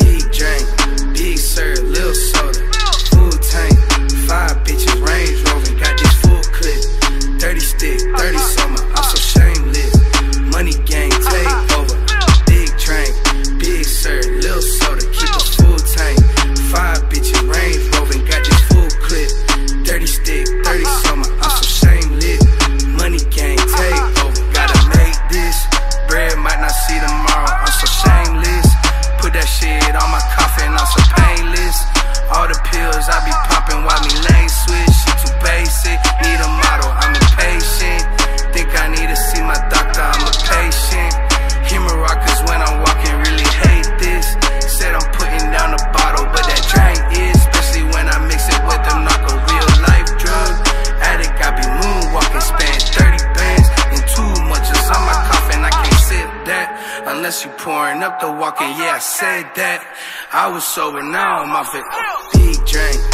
Big drink, big sir, little soda. I be you pouring up the walking. Yeah, I said that. I was sober, now I'm off it. Big drink.